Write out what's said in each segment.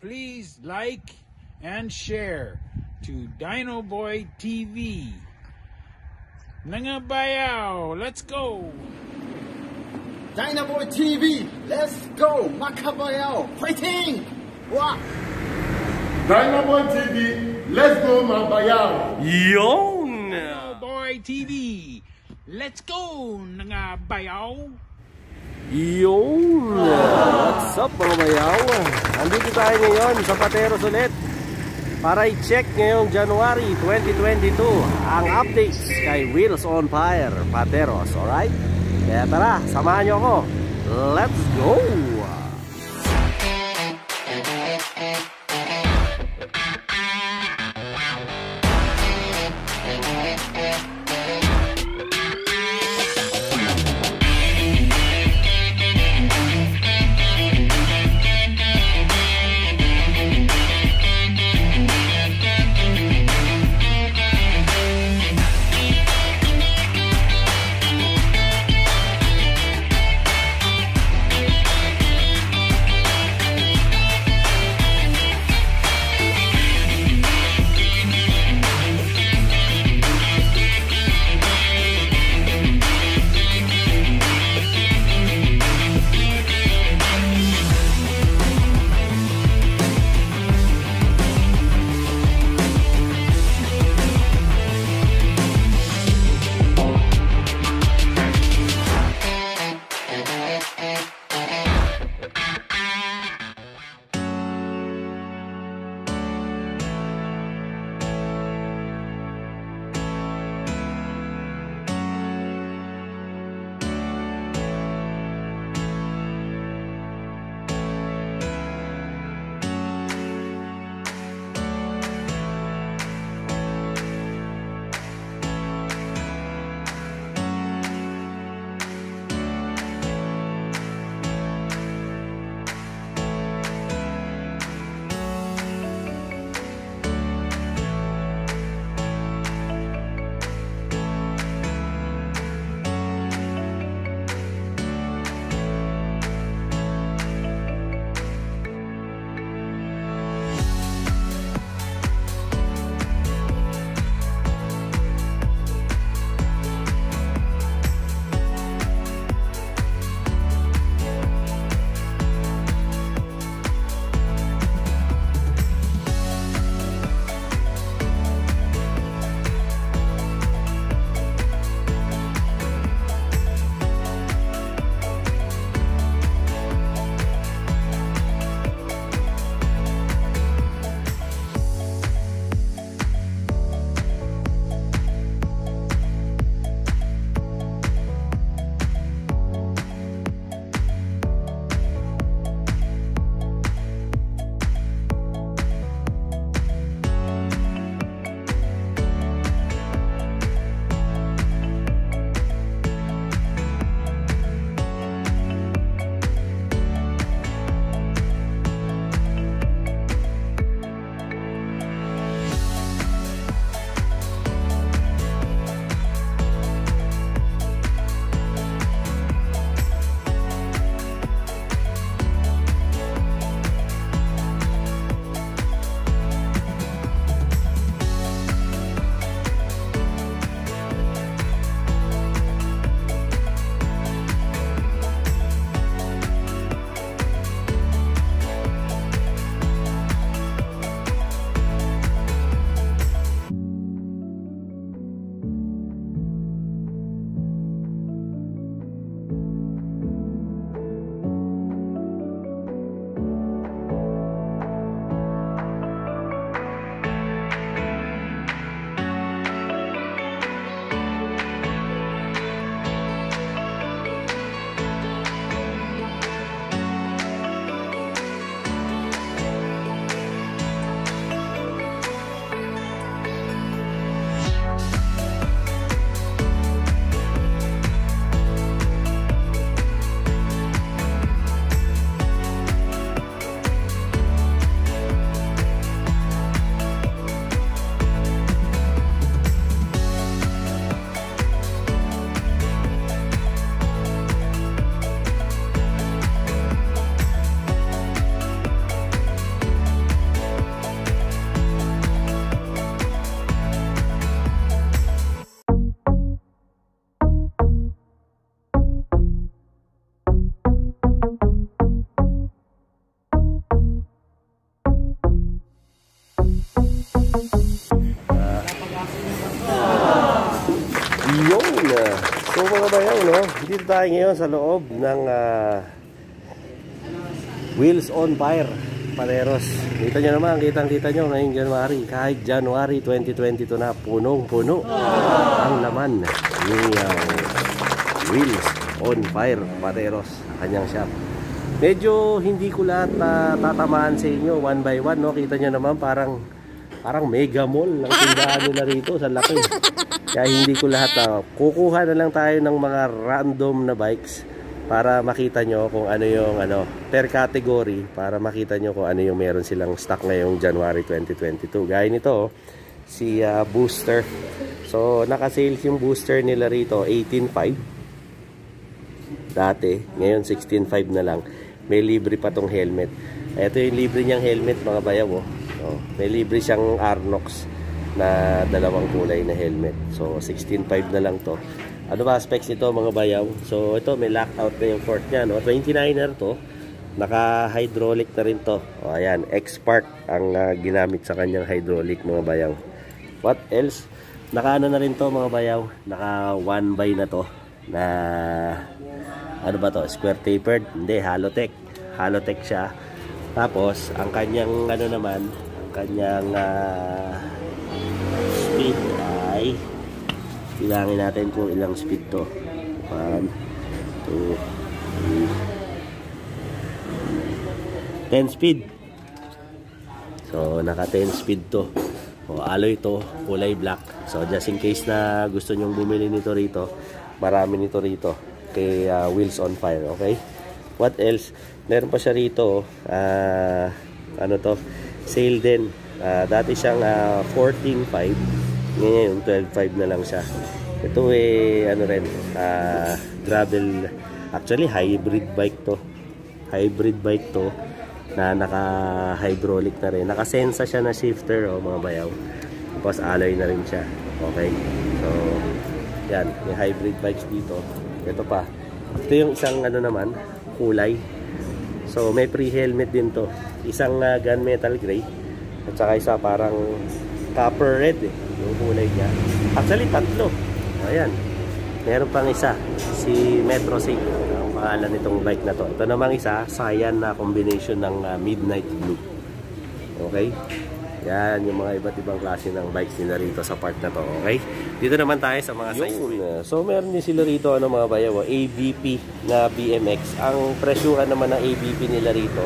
please like and share to Dino Boy TV. Nangabayaw, let's go! Dino Boy TV, let's go! Makabayaw, fighting! Wah! Boy TV, let's go Mabayao! Yun! Dino Boy TV, let's go! Nangabayaw! Yun! What's up mga bayaw? Andito tayo ngayon sa Pateros ulit para i-check ngayong January 2022 ang updates kay Wheels on Fire Pateros, alright? Kaya tara, samahan nyo ako. Let's go! Dito tayo ngayon sa loob ng ah, Wheels on Fire Paneros. Kita nyo naman, kitang-kita nyo ngayong January. Kahit January 2022 na, punong-puno ang laman ni ah, Wheels on Fire Paneros. Kanyang shop. Medyo hindi ko lahat na tatamaan sa inyo one by one, no? Kita nyo naman parang parang mega mall ang tindahan nila rito sa laki. Kaya hindi ko lahat ah, kukuha na lang tayo ng mga random na bikes para makita nyo kung ano yung ano per category para makita nyo kung ano yung meron silang stock ngayong January 2022. Gaya nito, oh, si ah, Booster. So, naka-sales yung Booster nila rito 18.5 dati. Ngayon 16.5 na lang. May libre pa tong helmet. Ito yung libre niyang helmet mga bayaw. Oh. Oh, may libre siyang Arnox na dalawang kulay na helmet. So 16.5 na lang to. Ano ba specs nito mga bayaw? So ito may lockout na yung fork niya. No? 29er to. Naka-hydraulic na rin to. O ayan, X-Spark ang ah, ginamit sa kanyang hydraulic mga bayaw. What else? Naka ano na rin to mga bayaw. Naka 1 by na to. Na ano ba to? Square tapered? Hindi, Halotech. Halotech siya. Tapos, ang kanyang ano naman, ang kanyang ah, speed ay bilangin natin kung ilang speed to. 1, 2, 3, 10 speed. So, naka 10 speed to. O, alloy to, kulay black. So, just in case na gusto nyong bumili nito rito, marami nito rito kay ah, Wheels on Fire, okay? What else? Meron pa siya rito, ah, ano to, sale din. Ah, dati siyang ah, 14.5, ngayon 12.5 na lang siya. Ito eh, ano rin, ah, gravel, actually hybrid bike to. Hybrid bike to na naka-hydraulic na rin. Nakasensa siya na shifter, oh, mga bayaw. Tapos alloy na rin siya. Okay? So, yan. May hybrid bikes dito. Ito pa. Ito yung isang ano naman, kulay. So, may pre-helmet din to. Isang uh, gunmetal gray. At saka isa parang copper red eh. Yung kulay niya. Actually, tatlo. Ayan. Meron pang isa. Si Metro Sig. Ang pangalan nitong bike na to. Ito namang isa, cyan na combination ng uh, midnight blue. Okay? Yan, yung mga iba't ibang klase ng bikes nila rito sa part na to. Okay? Dito naman tayo sa mga size. So, meron din sila rito, ano mga bayaw, ABP na BMX. Ang presyuhan naman ng ABP nila rito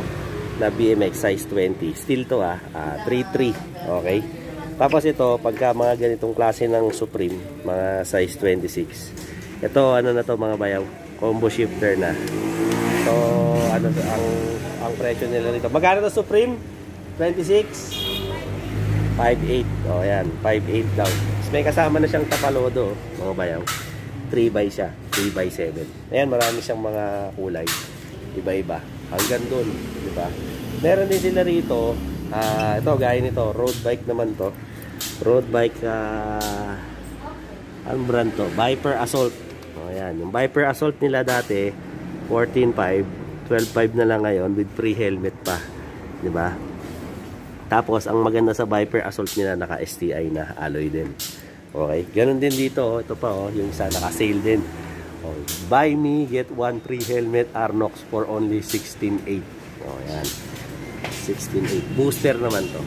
na BMX size 20. Still to ah, ah 3.3. Okay? Tapos ito, pagka mga ganitong klase ng Supreme, mga size 26. Ito, ano na to mga bayaw? Combo shifter na. So, ano to, ang ang presyo nila rito. Magkano to Supreme? 26? 5.8. O, yan. 5.8 daw. May kasama na siyang tapalodo, mga bayaw. 3 by siya. 3 by 7. Ayan, marami siyang mga kulay. Iba-iba. Hanggang dun. Di ba? Meron din sila rito. ah ito, gaya nito. Road bike naman to. Road bike, ah anong brand to? Viper Assault. O, ayan. Yung Viper Assault nila dati, 14.5. 12.5 na lang ngayon with free helmet pa. Ba? Tapos, ang maganda sa Viper Assault nila, naka-STI na alloy din. Okay? Ganon din dito. oh. Ito pa, oh, yung isa naka-sale din. Oh, buy me, get one free helmet Arnox for only 16.8. Oh, yan. 16.8. Booster naman to.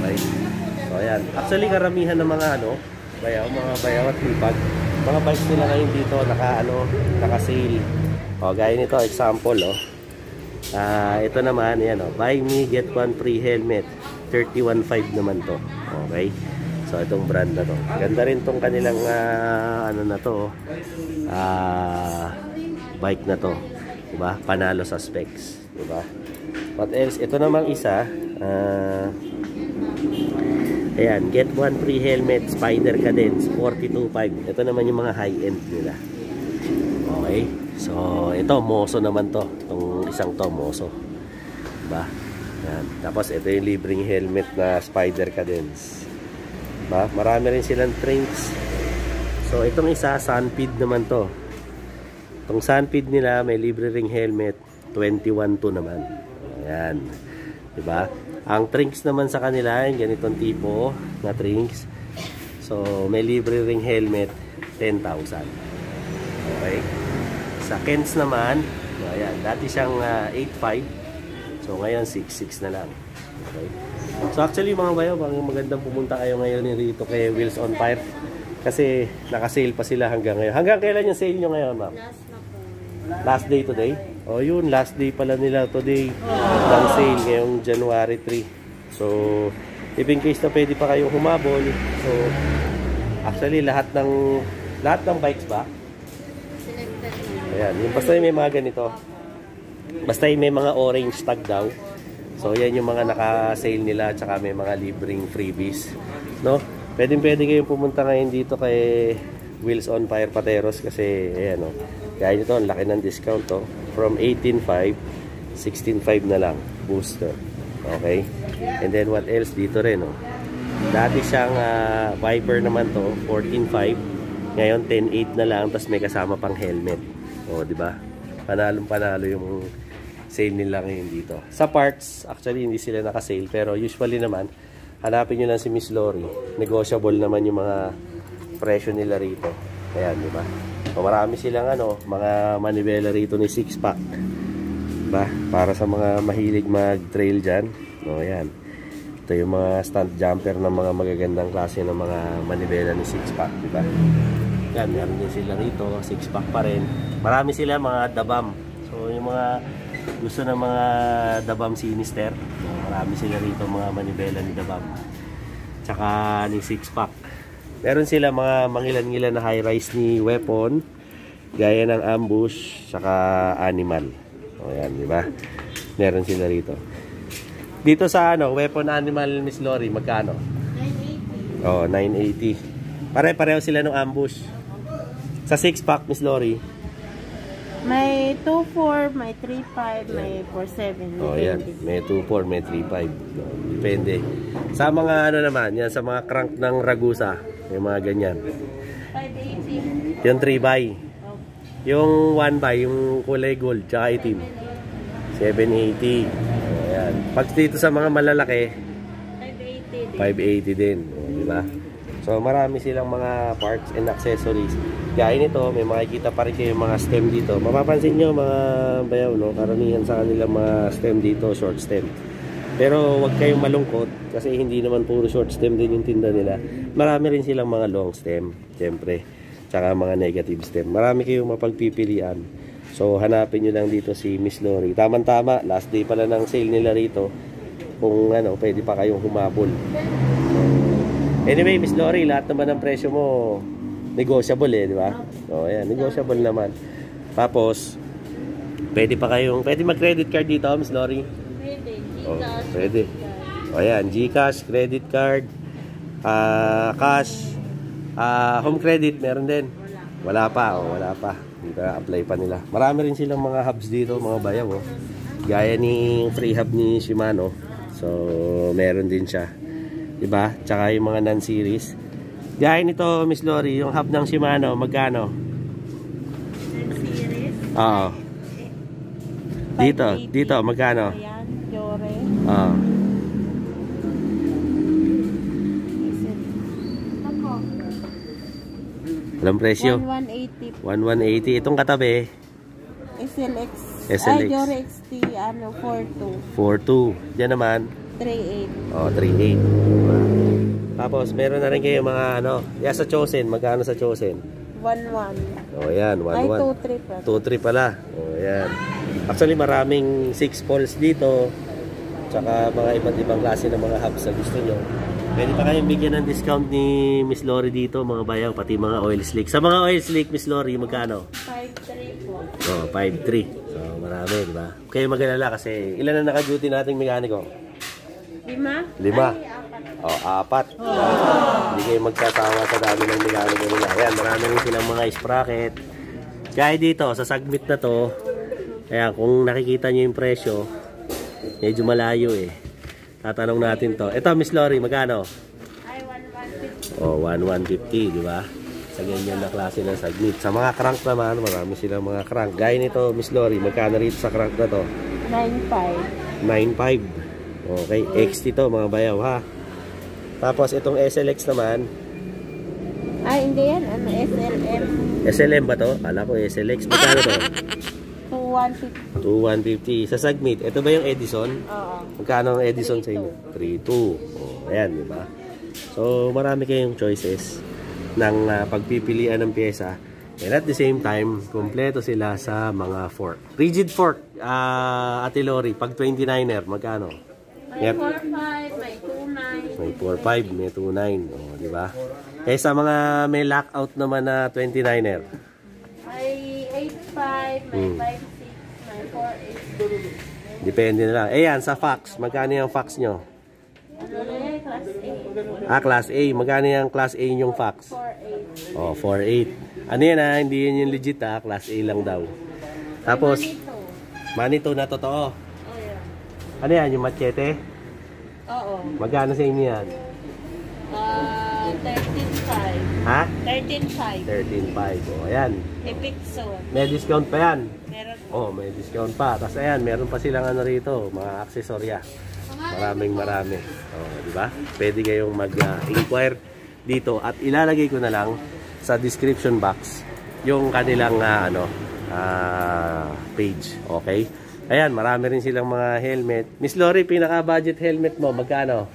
Okay? So, ayan. Actually, karamihan ng mga ano, bayaw, mga bayaw at lipag, mga bikes nila ngayon dito, naka, ano, naka-sale. O, gaya nito, example, oh. Ah, ito naman, ayan oh. Buy me, get one free helmet. 31.5 naman to. Okay? So, itong brand na to. Ganda rin tong kanilang, ah, ano na to, oh. ah, bike na to. Diba? Panalo sa specs. Diba? What else? Ito namang isa, ah, ayan, get one free helmet, Spider Cadence, 42.5. Ito naman yung mga high-end nila. Okay? So, ito, Moso naman to. Itong isang to, Moso. Diba? Yan. Tapos, ito yung libreng helmet na Spider Cadence. Diba? Marami rin silang trinks. So, itong isa, Sunpid naman to. Itong Sunpid nila, may libre ring helmet. 21 to naman. Ayan. Diba? Ang trinks naman sa kanila, yung ganitong tipo na trinks. So, may libre ring helmet, 10,000. Okay? Sa Kens naman, ayan, dati siyang ah, 8,500. So, ngayon 6,600 na lang. Okay? So, actually mga bayo, bang magandang pumunta kayo ngayon rito kay Wheels on Fire. Kasi naka-sale pa sila hanggang ngayon. Hanggang kailan yung sale nyo ngayon, ma'am? Last na po. Last day today? O yun, last day pala nila today ng sale ngayong January 3. So, if case na pwede pa kayong humabol, so, actually lahat ng, lahat ng bikes ba? Ayan, yung basta yung may mga ganito. Basta yung may mga orange tag daw. So, yan yung mga naka-sale nila tsaka may mga libreng freebies. No? Pwede pwede kayong pumunta ngayon dito kay Wheels on Fire Pateros kasi ayan o. Kaya nyo to, ang laki ng discount to. From 18.5, 16.5 na lang. Booster. Okay? And then what else dito rin o. Dati siyang ah, Viper naman to, 14.5. Ngayon 10.8 na lang tapos may kasama pang helmet. O, di ba? Panalong panalo yung sale nila ngayon dito. Sa parts, actually hindi sila naka-sale pero usually naman hanapin nyo lang si Miss Lori. Negotiable naman yung mga presyo nila rito. Ayan, di ba? So, marami silang ano, mga manibela rito ni six pack. Diba? Para sa mga mahilig mag-trail dyan. O, ayan. Ito yung mga stunt jumper ng mga magagandang klase ng mga manibela ni six pack, di ba? Yan, meron din sila rito, six pack pa rin. Marami sila mga dabam. So, yung mga gusto ng mga dabam sinister, marami sila rito mga manibela ni dabam. Tsaka ni six pack. Meron sila mga mangilan-ngilan na high-rise ni weapon, gaya ng ambush, tsaka animal. O yan, di ba? Meron sila rito. Dito sa ano, weapon animal Miss Lori, magkano? 980. Oh, 980. Pare-pareho sila ng ambush. Sa 6 pack, Miss Lori. May 2.4, may 3.5, may 4.7. Oh, yan. May 2.4, may 3.5. No, depende. Sa mga ano naman, yan sa mga crank ng Ragusa, may mga ganyan. 580. Yung 3 by. Yung 1 by, yung kulay gold, tsaka itim. 780. Oh, yan. Pag dito sa mga malalaki, 580 din. 580 din. O, di ba? So, marami silang mga parts and accessories. Gaya nito, may makikita pa rin kayo mga stem dito. Mapapansin nyo mga bayaw, no? Karamihan sa kanila mga stem dito, short stem. Pero wag kayong malungkot kasi hindi naman puro short stem din yung tinda nila. Marami rin silang mga long stem, syempre. Tsaka mga negative stem. Marami kayong mapagpipilian. So, hanapin nyo lang dito si Miss Lori. Tama-tama, last day pala ng sale nila rito. Kung ano, pwede pa kayong humabol. Anyway, Miss Lori, lahat naman ng presyo mo negotiable eh, di ba? O, ayan, negotiable naman. Tapos, pwede pa kayong, pwede mag-credit card dito, Miss Lori? Pwede. Oh, pwede. O, ayan, Gcash, credit card, ah, cash, ah, home credit, meron din. Wala pa, o, wala pa. Hindi pa, apply pa nila. Marami rin silang mga hubs dito, mga bayaw, oh. Gaya ni free hub ni Shimano. So, meron din siya. Diba? Tsaka yung mga non-series. Gaya nito, Miss Lori, yung hub ng Shimano, magkano? Series. Oo. Dito, 580. dito, magkano? Ayan, Jore. Oo. Walang presyo. 1180. 1180. Itong katabi, SLX. SLX. Ay, Jore XT, ano, 42. 42. Diyan naman, 38. oh, 38. Tapos, meron na rin kayo mga ano, yan sa Chosen, magkano sa Chosen? 11. Oh, yan, Ay, 11. 23 pa. 2-3 pala. Oh, yan. Actually, maraming 6 poles dito. Tsaka mga iba't ibang klase ng mga hubs na gusto nyo. Pwede pa kayong bigyan ng discount ni Miss Lori dito, mga bayaw, pati mga oil slick. Sa mga oil slick, Miss Lori, magkano? 53 po. Oh, 5-3. So, marami, di ba? Kayong mag-alala kasi ilan na naka-duty nating mekaniko? Lima? Lima. Ay, Oh, apat. Hindi kayo magsasawa sa dami ng mekaniko nila. Ayan, marami rin silang mga sprocket. Kaya dito, sa segment na to, ayan, kung nakikita nyo yung presyo, medyo malayo eh. Tatanong natin to. Ito, Miss Lori, magkano? Ay, 1150. Oh, 1150, di ba? Sa ganyan na klase ng sagmit. Sa mga crank naman, marami silang mga crank. Gaya nito, Miss Lori, magkano rito sa crank na to? 95. 9.5. Okay, XT to mga bayaw ha. Tapos itong SLX naman, Ay, hindi yan. Ano, SLM SLM ba to? Kala ko SLX. Magkano to? 2150. 2150. Sa Sagmit, ito ba yung Edison? Oo. Magkano ang Edison sa inyo? 3.2. Oh, ayan, di ba? So, marami kayong choices ng ah, pagpipilian ng pyesa. And at the same time, kompleto sila sa mga fork. Rigid fork, ah Ate Lori, pag 29er, magkano? May Yep. 45, may 29. May 4.5, may 2.9. Oh, di ba? Eh sa mga may lockout naman na 29er, May 85, may Hmm. 56, may 48. depende na lang. Eh yan, sa fax, magkano yung fax nyo? Ano na? Class A. Ah, class A. Magkano yung class A yung fax? 48. Oh, 4.8. Ano yan ah, hindi yan yung legit ah, class A lang daw. Tapos, manito na totoo. Ano yan, yung machete? Oo. Magkano sa inyo yan? Ah, 13.5. Ha? 13.5. 13.5. Oh, ayan. Epixon. May discount pa yan. Meron Oh, may discount pa. Tapos ayan, meron pa silang ano rito, mga aksesorya. Maraming marami. Oh, di ba? Pwede kayong mag-inquire dito at ilalagay ko na lang sa description box yung kanilang ah, ano ah, page. Okay? Ayan, marami rin silang mga helmet. Miss Lori, pinaka-budget helmet mo, magkano?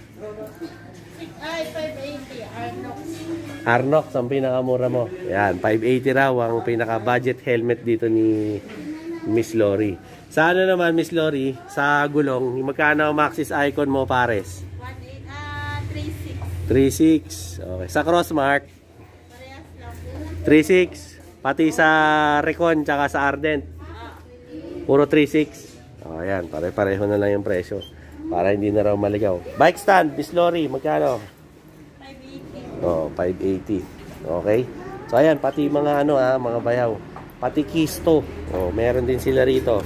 Ay, 580. Arnox. Arnox ang pinakamura mo. Yan, 580 raw ang pinaka-budget helmet dito ni Miss Lori. Sa ano naman, Miss Lori, sa gulong, magkano Maxis Icon mo, pares? 18, ah, 36. 3.6. Okay. Sa Crossmark, Parehas lang. 3.6. Pati sa Recon, tsaka sa Ardent. Puro 3.6. O, ayan. Pare-pareho na lang yung presyo. Para hindi na raw maligaw. Bike stand, Miss Lori, magkano? 580. Oh, 580. Okay? So ayan, pati mga ano ah, mga bayaw. Pati kisto. Oh, meron din sila rito.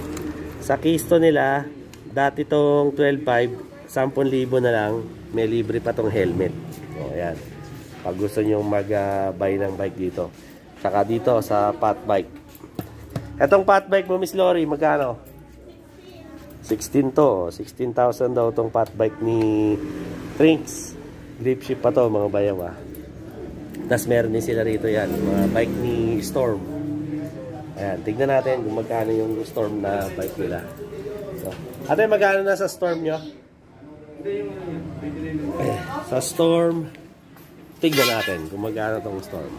Sa kisto nila, dati tong 12.5, 10,000 na lang, may libre pa tong helmet. Oh, ayan. Pag gusto nyo mag-buy ng bike dito. Saka dito sa pat bike. Etong pat bike mo, Miss Lori, magkano? 16 to. 16,000 daw tong pat bike ni Trinks. Grip ship pa to mga bayaw ah. Tapos meron din sila rito yan. Mga bike ni Storm. Ayan, tignan natin kung magkano yung Storm na bike nila. So, ate, magkano na sa Storm nyo? Eh, sa Storm, tignan natin kung magkano tong Storm.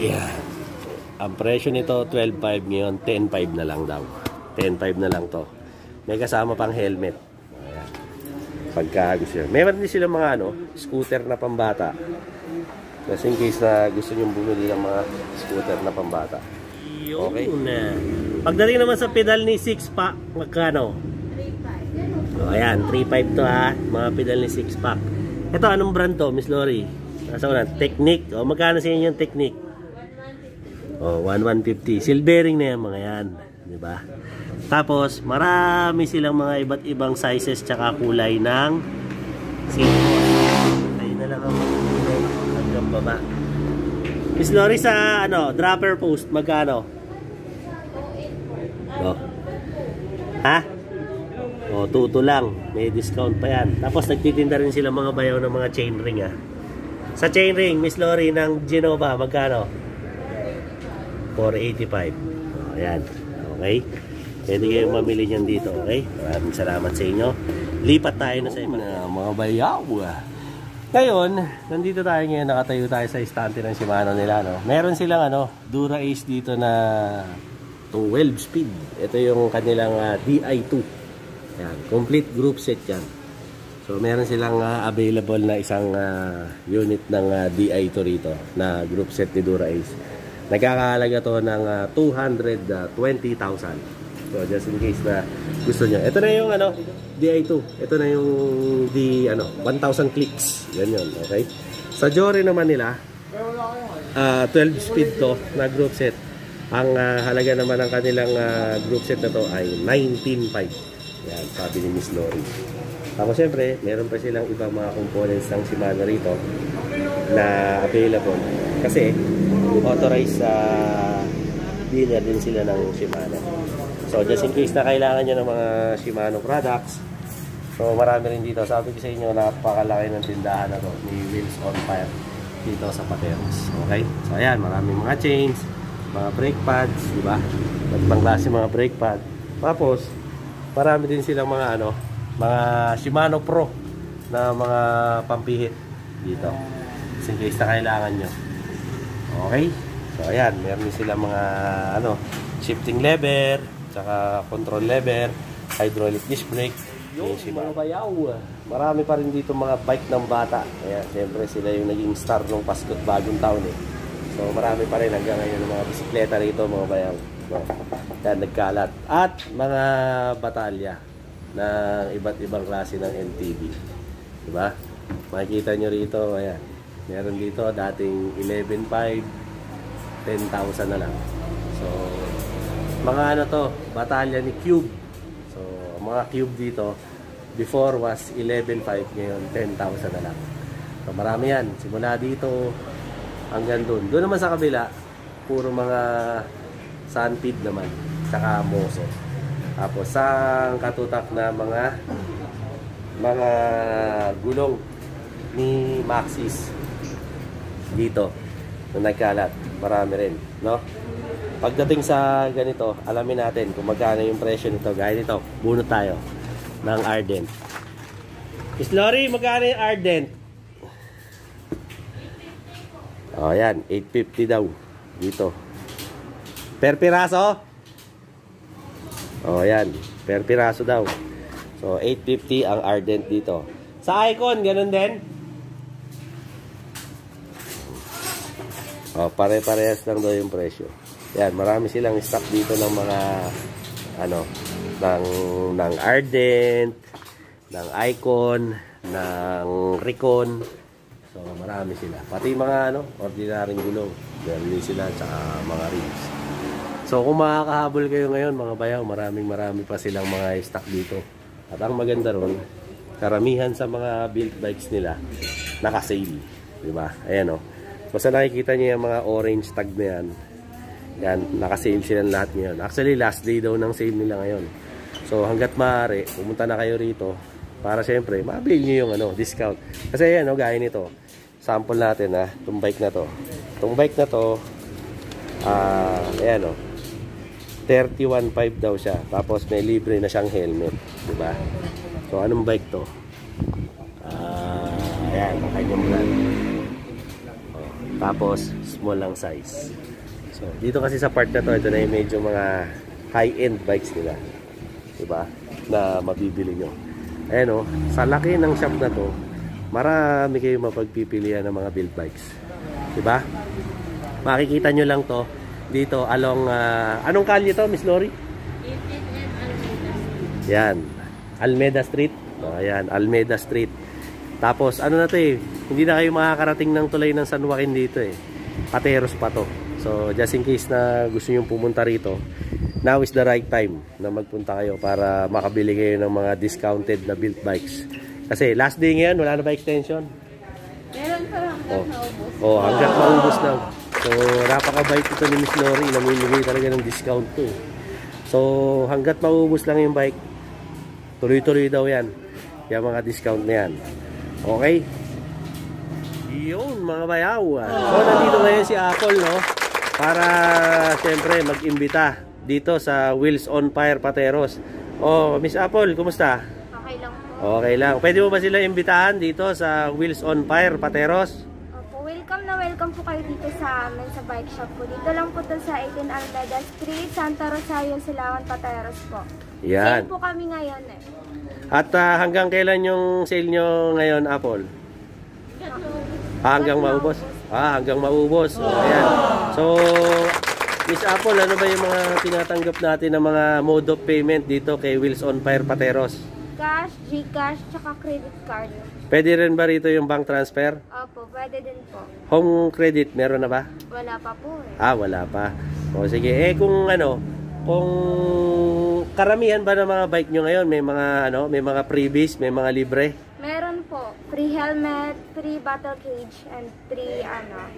Ayan. Ang presyo nito, 12.5 ngayon, 10.5 na lang daw. 10.5 na lang to. May kasama pang helmet. Ayan. Pagka gusto nyo. Meron din sila mga ano, scooter na pambata. Just in case na gusto nyo bumili ng mga scooter na pambata. Okay. Pagdating naman sa pedal ni 6 pack, magkano? 35. O ayan, 3.5 to ha. Mga pedal ni 6 pack. Ito, anong brand to, Miss Lori? Nasa una, Technic. O magkano sa inyo yung Technic? 150. O, 1150. Silvering na yan, mga yan. Di ba? Tapos, marami silang mga iba't ibang sizes tsaka kulay ng seatpost. Tayo na lang ang kulay hanggang baba. Miss Lori sa ano, dropper post, magkano? 284. Oh. Ha? O, tuto lang. May discount pa yan. Tapos nagtitinda rin sila mga bayaw ng mga chain ring ah. Sa chain ring, Miss Lori ng Genova, magkano? 485. O, ayan. Okay? Pwede kayong mamili niyan dito, okay? Maraming salamat sa inyo. Lipat tayo na sa mga, mga bayaw. Ngayon, nandito tayo ngayon, nakatayo tayo sa istante ng Shimano nila, no? Meron silang ano, Dura Ace dito na 12 speed. Ito yung kanilang ah, DI2. Yan, complete group set yan. So meron silang ah, available na isang ah, unit ng ah, DI2 rito na group set ni Dura Ace. Nagkakahalaga to ng ah, 220,000. So just in case na gusto nyo. Ito na yung ano, DI2. Ito na yung di ano, 1,000 clicks. Yan yun, okay? Sa Jore naman nila, ah 12 speed to na group set. Ang ah, halaga naman ng kanilang ah, group set na to ay 19.5. Yan, sabi ni Miss Lori. Tapos syempre, meron pa silang ibang mga components ng Shimano rito na available. Kasi authorized sa dealer din sila ng Shimano. So just in case na kailangan nyo ng mga Shimano products, So marami rin dito. Sabi ko sa inyo, napakalaki ng tindahan na to ni Wheels on Fire dito sa Pateros. Okay? So ayan, maraming mga chains, mga brake pads, di ba? At ibang klase mga brake pad. Tapos, marami din silang mga ano, mga Shimano Pro na mga pampihit dito. Just in case na kailangan nyo. Okay? So ayan, meron din sila mga ano, shifting lever, tsaka control lever, hydraulic disc brake. Yung mga bayaw. Marami pa rin dito mga bike ng bata. Kaya siyempre sila yung naging star ng Pasko at bagong taon eh. So marami pa rin hanggang ngayon ng mga bisikleta rito mga bayaw. So, yan, nagkalat. At mga batalya ng iba't ibang klase ng MTB. Diba? Makikita nyo rito, ayan. Meron dito dating 11.5, 10,000 na lang. So, mga ano to, batalya ni Cube. So, mga Cube dito, before was 11.5, ngayon 10,000 na lang. So, marami yan. Simula dito hanggang doon. Doon naman sa kabila, puro mga sunpid naman, saka moso. Tapos, sa katutak na mga mga gulong ni Maxis dito na nagkalat. Marami rin, no? Pagdating sa ganito, alamin natin kung magkano yung presyo nito. Gaya nito, bunot tayo ng Ardent. Miss Lori, magkano yung Ardent? O, oh, yan. 850 daw. Dito. Per piraso? O, oh, yan. Per piraso daw. So, 850 ang Ardent dito. Sa Icon, ganun din? O, pare-parehas lang daw yung presyo. Yan, marami silang stock dito ng mga ano, ng, ng Ardent, ng Icon, ng Recon. So, marami sila. Pati mga ano, ordinaryong gulong. Meron sila, tsaka mga rims. So, kung makakahabol kayo ngayon, mga bayaw, maraming marami pa silang mga stock dito. At ang maganda ron, karamihan sa mga built bikes nila, naka-sale. Diba? Ayan o. Basta nakikita niyo yung mga orange tag na yan. Yan, naka-sale sila lahat ngayon. Actually, last day daw ng sale nila ngayon. So, hanggat maaari, pumunta na kayo rito para syempre, mabili nyo yung ano, discount. Kasi yan, oh, gaya nito. Sample natin ha, itong bike na to. Itong bike na to, ah, uh, ayan o, 31.5 daw siya. Tapos may libre na siyang helmet. Diba? So, anong bike to? Ah, uh, ayan, ang kanyang brand. Oh, tapos, small lang size. So, dito kasi sa part na to, ito na yung medyo mga high-end bikes nila. Diba? Na mabibili nyo. Ayan o, sa laki ng shop na to, marami kayo mapagpipilian ng mga build bikes. Diba? Makikita nyo lang to dito along, uh, anong kalye to, Miss Lori? 18 and Almeida. Yan, Almeda Street. O, ayan, Almeda Street. Tapos, ano na to eh, hindi na kayo makakarating ng tulay ng San Joaquin dito eh. Pateros pa to. So, just in case na gusto nyo pumunta rito, now is the right time na magpunta kayo para makabili kayo ng mga discounted na built bikes. Kasi last day ngayon, wala na ba extension? Meron pa hanggang Oh. naubos. Oh, hanggat maubos na. So, napakabait ito ni Miss Lori. Namimigay talaga ng discount to. eh. So, hanggat maubos lang yung bike, tuloy-tuloy daw yan. Yung mga discount na yan. Okay? Yun, mga bayaw. So, nandito ngayon si Apple, no? Para, siyempre, mag-imbita dito sa Wheels on Fire Pateros. Oh, Miss Apple, kumusta? Okay lang po. Okay lang. Pwede mo ba sila imbitahan dito sa Wheels on Fire Pateros? Opo, welcome na welcome po kayo dito sa amin sa bike shop po. Dito lang po to sa 18 Almeda Street, Santa Rosario, Silangan, Pateros po. Yan. Sale po kami ngayon eh. At ah, hanggang kailan yung sale nyo ngayon, Apple? Ah, hanggang maubos? Ah, hanggang maubos. So, ayan. So, Miss Apple, ano ba yung mga tinatanggap natin ng mga mode of payment dito kay Wheels on Fire Pateros? Cash, Gcash, tsaka credit card. Pwede rin ba rito yung bank transfer? Opo, pwede din po. Home credit, meron na ba? Wala pa po eh. Ah, wala pa. O sige, eh kung ano, kung karamihan ba ng mga bike nyo ngayon, may mga ano, may mga freebies, may mga libre? Meron po, free helmet, free battle cage, and free ano,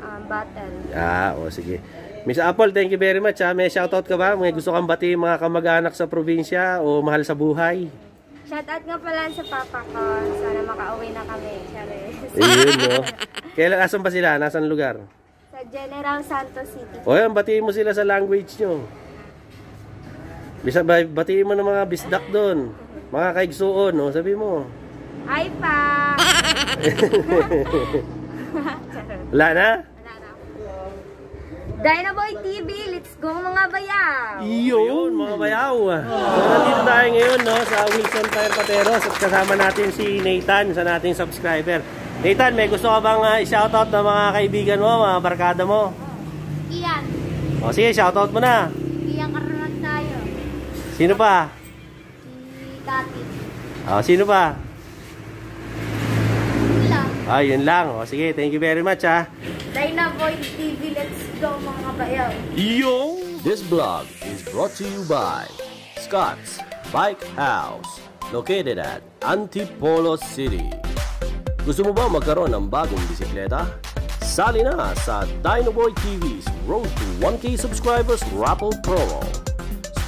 um, battle. Ah, o sige. Miss Apple, thank you very much. Ha. May shoutout ka ba? May gusto kang bati mga kamag-anak sa probinsya o mahal sa buhay? Shoutout nga pala sa papa ko. Sana makauwi na kami. Charis. Ayun, no? Kailan, asan ba sila? Nasaan lugar? sa General Santos City. O yan, batiin mo sila sa language nyo. Bisa, ba- batiin mo ng mga bisdak doon. Mga kaigsuon, no? Sabi mo. Hi pa! Wala na? Wala na. Dynaboy TV, let's go mga bayaw! Yun, mga bayaw. So, nandito tayo ngayon, no? Sa Wilson Fire Pateros. At kasama natin si Nathan, sa nating subscriber. Nathan, may gusto ka bang uh, shoutout ng mga kaibigan mo, mga barkada mo? Iyan. O sige, shoutout mo na. Iyan. Sino pa? Si Tati. O, sino pa? Wala. Ah, yun lang. O, sige, thank you very much, ha. Dynaboy TV, let's go mga bayaw! This vlog is brought to you by Scott's Bike House, located at Antipolo City. Gusto mo ba magkaroon ng bagong bisikleta? Sali na sa Dinoboy TV's Road to 1K Subscribers Raffle Promo.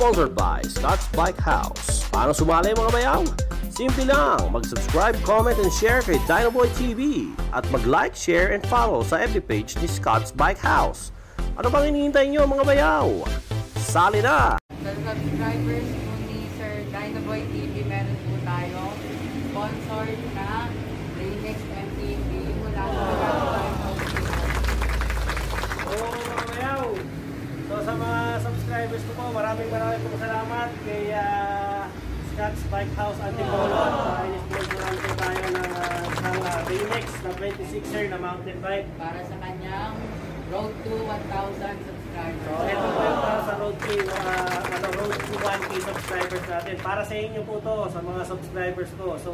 Sponsored by Scott's Bike House. Paano sumali mga bayaw? Simple lang, mag-subscribe, comment, and share kay Dinoboy TV at mag-like, share, and follow sa FB page ni Scott's Bike House. Ano bang hinihintay nyo mga bayaw? Sali na! Sa subscribers po ni Sir Dynaboy TV, meron po tayo sponsored na MTV mula sa Oo mga bayaw! So sa mga subscribers ko po, maraming maraming po salamat kay uh, Scott's Bike House Antipolo uh, in-sponsoran po tayo ng uh, isang uh, Remix na 26er na mountain bike. para sa kanyang Road to 1,000 subscribers. So, ito po yung para sa road to, uh, ano, road to 1K subscribers natin. Para sa inyo po to, sa mga subscribers ko. So,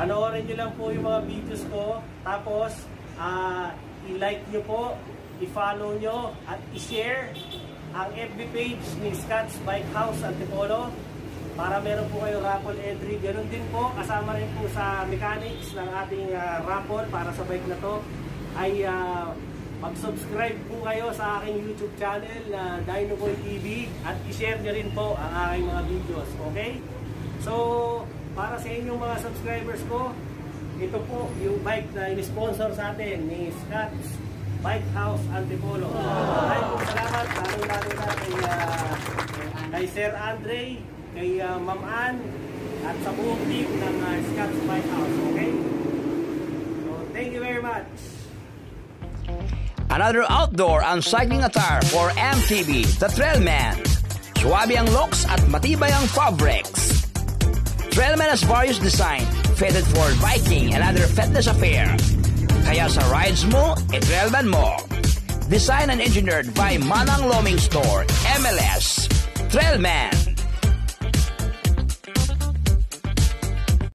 panoorin nyo lang po yung mga videos ko. Tapos, ah, i-like nyo po, i-follow nyo, at i-share ang FB page ni Scott's Bike House Antipolo para meron po kayo raffle entry. Ganun din po, kasama rin po sa mechanics ng ating ah, raffle para sa bike na to ay ah, mag-subscribe po kayo sa aking YouTube channel na Dinoboy TV at i-share nyo rin po ang aking mga videos, okay? So, para sa inyong mga subscribers ko, ito po yung bike na in-sponsor sa atin ni Scott's Bike House Antipolo. Maraming salamat, lalo lalo na kay, ah, kay Sir Andre, kay ah, Ma'am Ann, at sa buong team ng ah, Scott's Bike House, okay? So, thank you very much. Another outdoor and cycling attire for MTB, the Trailman. Suwabe ang looks at matibay ang fabrics. Trailman has various design fitted for biking and other fitness affair. Kaya sa rides mo, i-Trailman mo. Designed and engineered by Manang Loaming Store, MLS. Trailman.